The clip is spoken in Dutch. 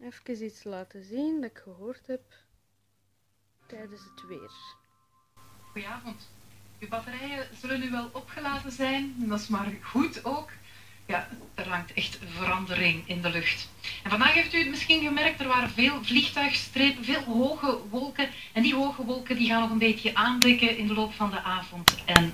Even iets laten zien dat ik gehoord heb tijdens het weer. Goedenavond. Uw batterijen zullen nu wel opgeladen zijn, dat is maar goed ook. Ja, er hangt echt verandering in de lucht. En vandaag heeft u het misschien gemerkt, er waren veel vliegtuigstrepen, veel hoge wolken. En die hoge wolken die gaan nog een beetje aandekken in de loop van de avond. En